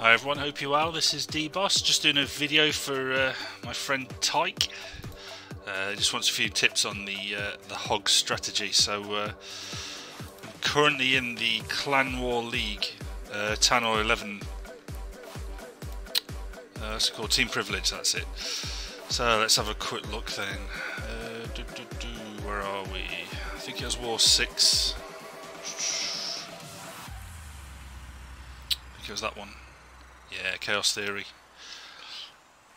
Hi everyone, hope you're well. This is D-Boss, just doing a video for uh, my friend Tyke. Uh, just wants a few tips on the uh, the hog strategy. So uh, I'm currently in the Clan War League, uh, 10 or 11. Uh, it's called Team Privilege, that's it. So let's have a quick look then. Uh, where are we? I think it was War 6. I think it was that one. Yeah, Chaos Theory.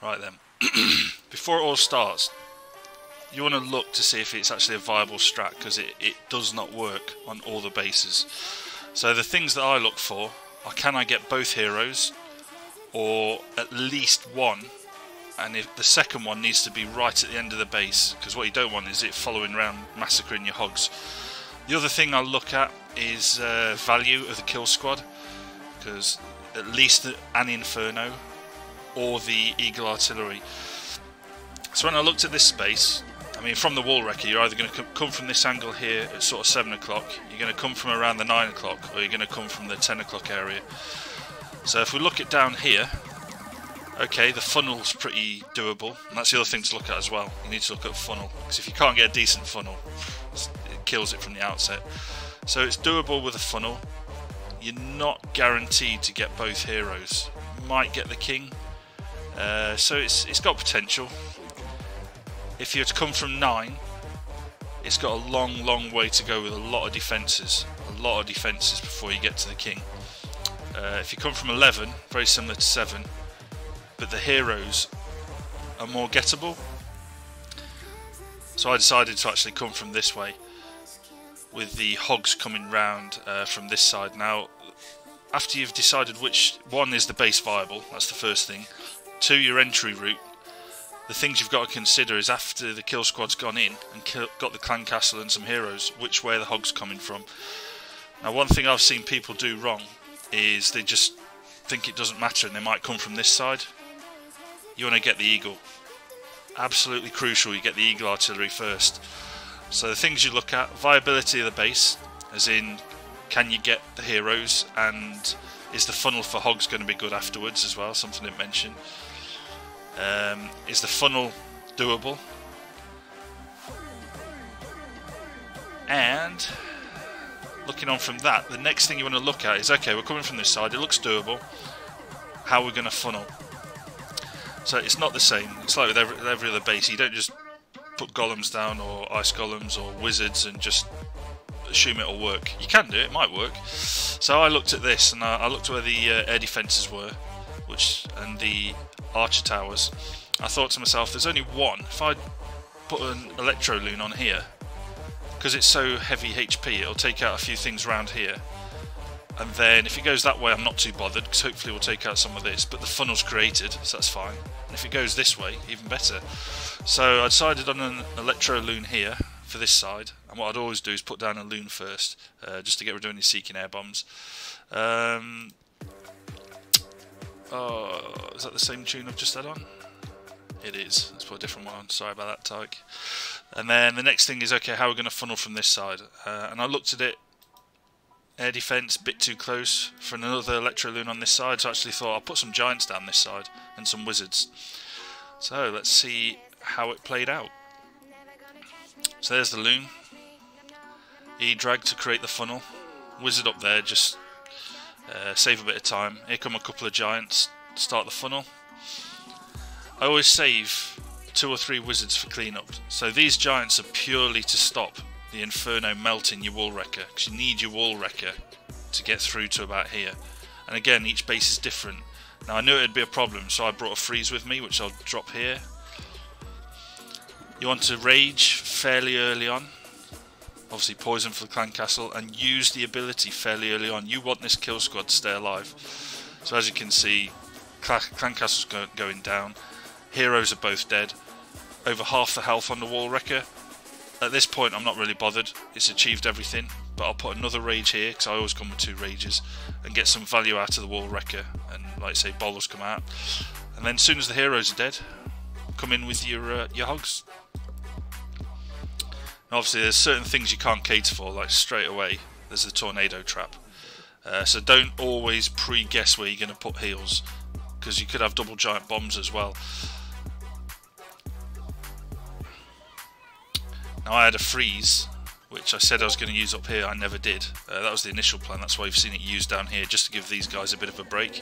Right then. Before it all starts, you want to look to see if it's actually a viable strat because it, it does not work on all the bases. So the things that I look for are can I get both heroes or at least one and if the second one needs to be right at the end of the base because what you don't want is it following around massacring your hogs. The other thing I'll look at is uh, value of the kill squad because at least an Inferno or the Eagle Artillery. So when I looked at this space, I mean from the wall wrecker you're either going to come from this angle here at sort of 7 o'clock, you're going to come from around the 9 o'clock or you're going to come from the 10 o'clock area. So if we look at down here, okay the funnel's pretty doable and that's the other thing to look at as well, you need to look at funnel because if you can't get a decent funnel it kills it from the outset. So it's doable with a funnel, you're not guaranteed to get both heroes. Might get the king, uh, so it's it's got potential. If you're to come from nine, it's got a long, long way to go with a lot of defences, a lot of defences before you get to the king. Uh, if you come from 11, very similar to 7, but the heroes are more gettable. So I decided to actually come from this way with the hogs coming round uh, from this side. Now, after you've decided which one is the base viable, that's the first thing. Two, your entry route. The things you've got to consider is after the kill squad's gone in and kill, got the clan castle and some heroes, which way the hog's coming from. Now, one thing I've seen people do wrong is they just think it doesn't matter and they might come from this side. You want to get the eagle. Absolutely crucial you get the eagle artillery first. So the things you look at, viability of the base, as in can you get the heroes and is the funnel for hogs going to be good afterwards as well, something to mention. Um, is the funnel doable? And looking on from that, the next thing you want to look at is okay, we're coming from this side, it looks doable. How are we going to funnel? So it's not the same. It's like with every, every other base. You don't just put golems down or ice golems or wizards and just assume it'll work. You can do it, it might work. So I looked at this and I, I looked where the uh, air defences were, which and the archer towers. I thought to myself, there's only one. If I put an electro loon on here, because it's so heavy HP, it'll take out a few things around here. And then if it goes that way, I'm not too bothered, because hopefully we'll take out some of this. But the funnel's created, so that's fine. And if it goes this way, even better. So I decided on an electro loon here for this side. And what I'd always do is put down a loon first, uh, just to get rid of any seeking air bombs. Um, oh, is that the same tune I've just had on? It is. Let's put a different one on. Sorry about that, Tyke. And then the next thing is, okay, how are we going to funnel from this side? Uh, and I looked at it. Air defense, bit too close for another Electro Loon on this side, so I actually thought I'll put some Giants down this side and some Wizards. So let's see how it played out. So there's the loon. E-drag to create the funnel. Wizard up there, just uh, save a bit of time. Here come a couple of giants, start the funnel. I always save two or three wizards for cleanup. So these giants are purely to stop the Inferno melting your wall wrecker, because you need your wall wrecker to get through to about here. And again, each base is different. Now I knew it'd be a problem, so I brought a freeze with me, which I'll drop here. You want to rage fairly early on. Obviously poison for the clan castle and use the ability fairly early on. You want this kill squad to stay alive. So as you can see, clan castle's go going down. Heroes are both dead. Over half the health on the wall wrecker. At this point I'm not really bothered. It's achieved everything. But I'll put another rage here because I always come with two rages and get some value out of the wall wrecker and like say bowlers come out. And then as soon as the heroes are dead, come in with your uh, your hogs obviously, there's certain things you can't cater for, like straight away, there's the tornado trap. Uh, so don't always pre-guess where you're going to put heals, because you could have double giant bombs as well. Now I had a freeze, which I said I was going to use up here, I never did. Uh, that was the initial plan, that's why you've seen it used down here, just to give these guys a bit of a break.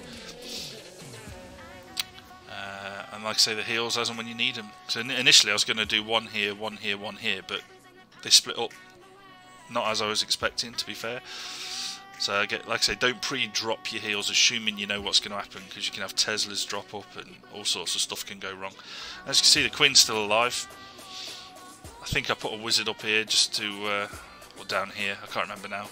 Uh, and like I say, the heals as and when you need them. So initially I was going to do one here, one here, one here, but they split up. Not as I was expecting, to be fair. So I get, like I say, don't pre-drop your heals, assuming you know what's going to happen, because you can have Teslas drop up and all sorts of stuff can go wrong. As you can see, the Queen's still alive. I think I put a wizard up here just to, uh, or down here, I can't remember now.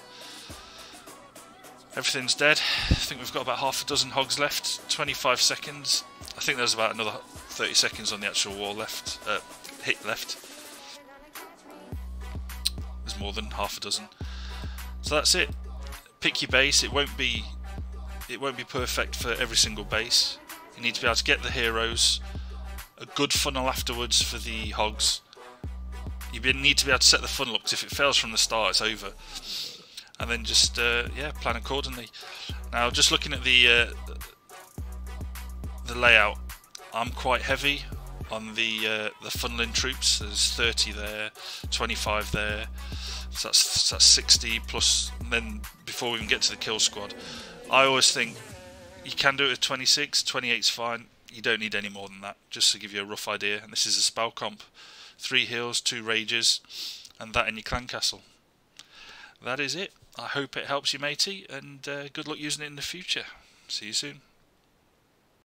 Everything's dead. I think we've got about half a dozen hogs left. 25 seconds. I think there's about another 30 seconds on the actual wall left. Uh, hit left. There's more than half a dozen. So that's it. Pick your base. It won't be it won't be perfect for every single base. You need to be able to get the heroes, a good funnel afterwards for the hogs. You need to be able to set the funnel up because if it fails from the start, it's over. And then just uh, yeah, plan accordingly. Now, just looking at the uh, the layout, I'm quite heavy on the uh, the funneling troops. There's 30 there, 25 there. So that's that's 60 plus. then before we even get to the kill squad, I always think you can do it with 26. 28 is fine. You don't need any more than that. Just to give you a rough idea. And this is a spell comp: three heals, two rages, and that in your clan castle. That is it. I hope it helps you, matey, and uh, good luck using it in the future. See you soon.